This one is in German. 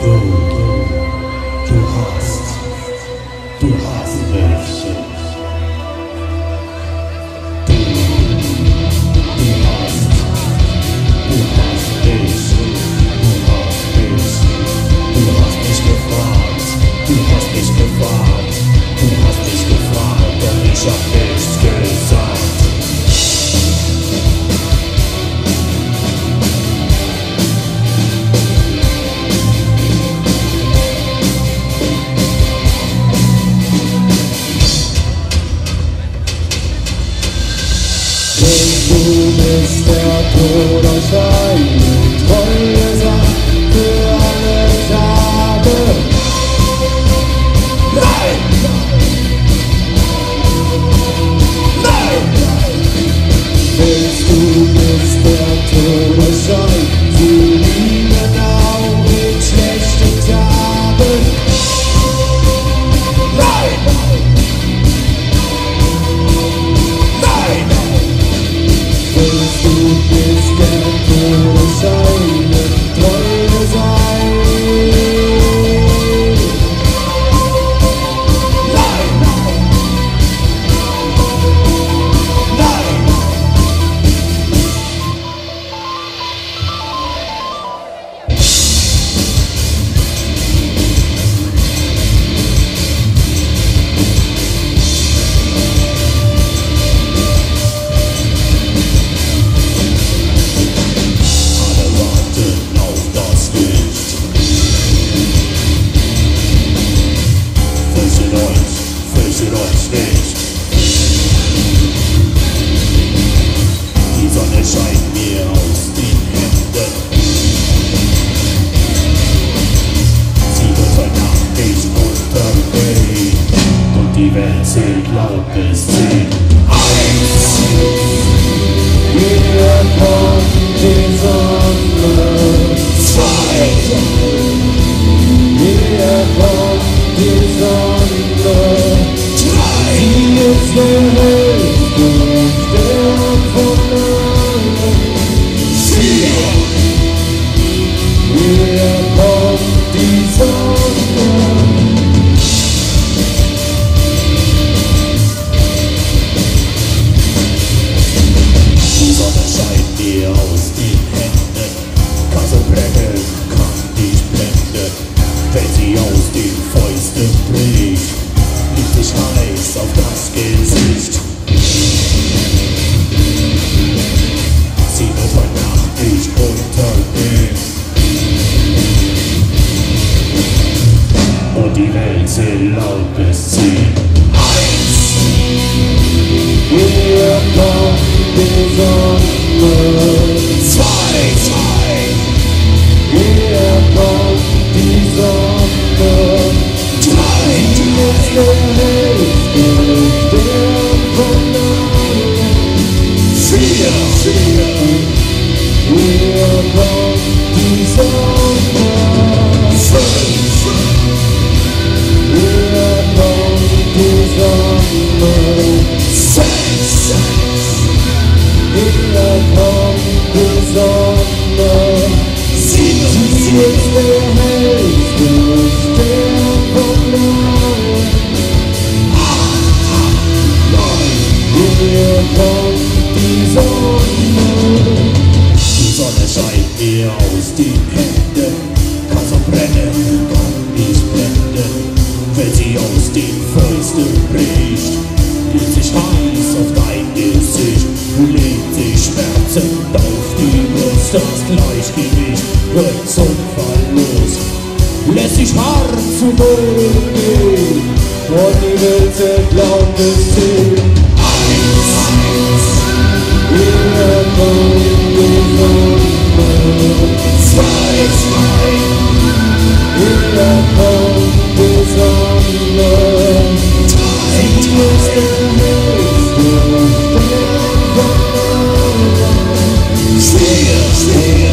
Boom. ください Sonne scheint mir aus den Händen. Kann brennen, kann nicht blenden, wenn sie aus den Fäusten bricht. Legt sich heiß auf dein Gesicht, legt sich schmerzend auf die Brust. Das Gleichgewicht wird so Verlust. Lässt sich hart zu Boden gehen und die Welt entlang des Sees. Stay, stay.